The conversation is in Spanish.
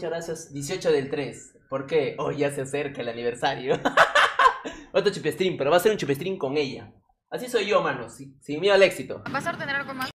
muchas gracias. 18 del 3. ¿Por qué? Hoy ya se acerca el aniversario. Otro chupestream, pero va a ser un chupestream con ella. Así soy yo, mano. Sin, sin miedo al éxito. ¿Vas a ordenar algo más?